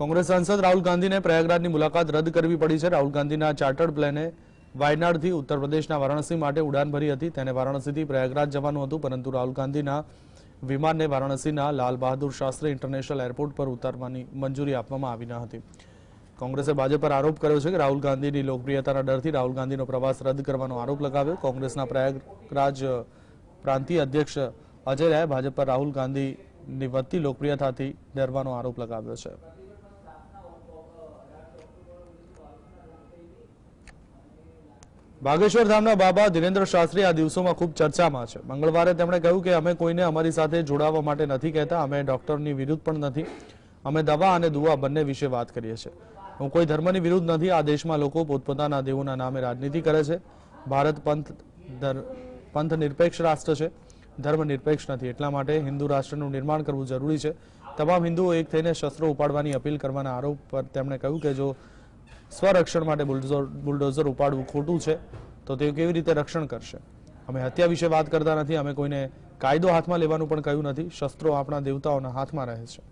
કોંગ્રેસ સાંસદ રાહુલ ગાંધીને પ્રયાગરાજની મુલાકાત રદ કરવી પડી છે. રાહુલ ગાંધીના ચાર્ટર્ડ પ્લેને વાયનાડથી ઉત્તર પ્રદેશના વારાણસી માટે ઉડાન ભરી હતી. તેને વારાણસીથી પ્રયાગરાજ જવાનું હતું, પરંતુ રાહુલ ગાંધીના વિમાનને વારાણસીના લાલ બહાદુર શાસ્ત્રી ઇન્ટરનેશનલ એરપોર્ટ પર ઉતારવાની મંજૂરી આપવામાં આવી ન હતી. કોંગ્રેસે ભાજપ પર આરોપ કર્યો છે કે રાહુલ ગાંધીની લોકપ્રિયતાના ડરથી રાહુલ ગાંધીનો પ્રવાસ રદ કરવાનો આરોપ લગાવ્યો. કોંગ્રેસના પ્રયાગરાજ પ્રાંતીય અધ્યક્ષ અજય રાય ભાજપ પર રાહુલ ગાંધીની વધતી લોકપ્રિયતાથી ડરવાનો આરોપ લગાવ્યો છે. બાગેશ્વર ધામના બાબા ધીરેન્દ્ર શાસ્ત્રી આ દિવસોમાં ખૂબ ચર્ચામાં છે. મંગળવારે તેમણે કહ્યું કે અમે કોઈને અમારી સાથે જોડાવા માટે નથી કહેતા, અમે ડોક્ટરની વિરુદ્ધ પણ નથી. અમે દવા અને દુવા બંને વિશે વાત કરીએ છીએ. હું કોઈ ધર્મની વિરુદ્ધ નથી, આ દેશમાં લોકો પોતપોતાના દેવોના નામે રાજનીતિ કરે છે. ભારત પંથ પંથ નિરપેક્ષ રાષ્ટ્ર છે. ધર્મ નિરપેક્ષ નથી. એટલા માટે હિન્દુ રાષ્ટ્રનું નિર્માણ કરવું જરૂરી છે. તમામ હિન્દુઓ એક થઈને શસ્ત્રો ઉપાડવાની અપીલ કરવાના આરોપ પર તેમણે કહ્યું કે જો સ્વરક્ષણ માટે બુલડોઝર બુલડોઝર ઉપાડવું ખોટું છે, તો તે કેવી રીતે રક્ષણ કરશે? અમે હત્યા વિશે વાત કરતા નથી, અમે કોઈને કાયદો હાથમાં લેવાનું પણ કહ્યું નથી, શસ્ત્રો આપણા દેવતાઓના હાથમાં રહે છે.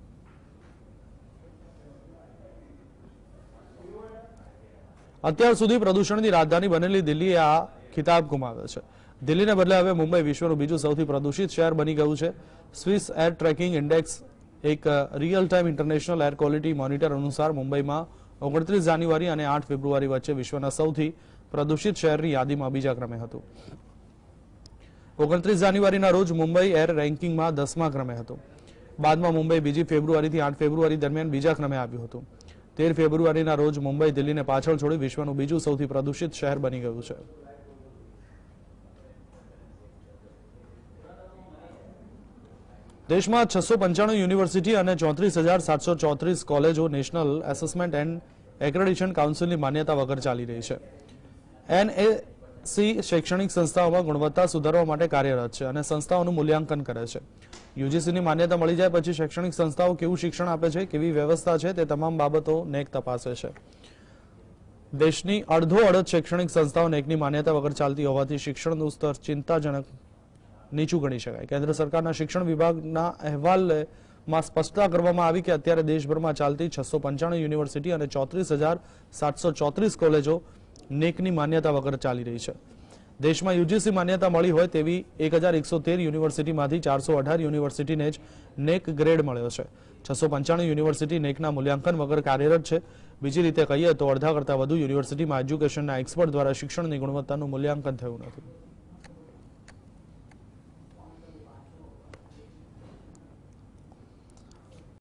અત્યાર સુધી પ્રદૂષણની રાજધાની બનેલી દિલ્હીએ આ ખિતાબ ગુમાવ્યો છે. દિલ્હીને બદલે હવે મુંબઈ વિશ્વનું બીજું સૌથી પ્રદૂષિત શહેર બની ગયું છે. સ્વિસ એર ટ્રેકિંગ ઇન્ડેક્સ એક real time international air quality monitor અનુસાર મુંબઈમાં ઓગણત્રીસ જાન્યુઆરી અને આઠ ફેબ્રુઆરી વચ્ચે વિશ્વના સૌથી પ્રદૂષિત શહેરની યાદીમાં બીજા ક્રમે હતું. ઓગણત્રીસ જાન્યુઆરીના રોજ મુંબઈ એર રેન્કિંગમાં દસમા ક્રમે હતું. બાદમાં મુંબઈ બીજી ફેબ્રુઆરીથી આઠ ફેબ્રુઆરી દરમિયાન બીજા ક્રમે આવ્યું હતું. તેર ફેબ્રુઆરીના રોજ મુંબઈ દિલ્હીને પાછળ છોડી વિશ્વનું બીજું સૌથી પ્રદૂષિત શહેર બની ગયું છે. દેશમાં છસો પંચાણું યુનિવર્સિટી અને ચોત્રીસ હજાર સાતસો ચોત્રીસ કોલેજો નેશનલ એસેસમેન્ટ એન્ડ એક્રેડિશન કાઉન્સિલની માન્યતા વગર ચાલી રહી છે. એનએસી શૈક્ષણિક સંસ્થાઓમાં ગુણવત્તા સુધારવા માટે કાર્યરત છે અને સંસ્થાઓનું મૂલ્યાંકન કરે છે. યુજીસીની માન્યતા મળી જાય પછી શૈક્ષણિક સંસ્થાઓ કેવું શિક્ષણ આપે છે, કેવી વ્યવસ્થા છે તે તમામ બાબતો નેક તપાસે છે. દેશની અડધો અડધ શૈક્ષણિક સંસ્થાઓ નેકની માન્યતા વગર ચાલતી હોવાથી શિક્ષણનું સ્તર ચિંતાજનક નીચું ગણી શકાય. કેન્દ્ર સરકારના શિક્ષણ વિભાગના અહેવાલમાં સ્પષ્ટતા કરવામાં આવી કે અત્યારે દેશભરમાં ચાલતી છસો પંચાણું યુનિવર્સિટી અને ચોત્રીસ હજાર સાતસો ચોત્રીસ કોલેજો નેકની માન્યતા વગર ચાલી રહી છે. દેશમાં યુજીસી માન્યતા મળી હોય તેવી એક હજાર એકસો તેર યુનિવર્સિટીમાંથી ચારસો અઢાર યુનિવર્સિટીને જ નેક ગ્રેડ મળ્યો છે. છસો પંચાણું યુનિવર્સિટી નેકના મૂલ્યાંકન વગર કાર્યરત છે. બીજી રીતે કહીએ તો અડધા કરતાં વધુ યુનિવર્સિટીમાં એજ્યુકેશનના એક્સપર્ટ દ્વારા શિક્ષણની ગુણવત્તાનું મૂલ્યાંકન થયું નથી.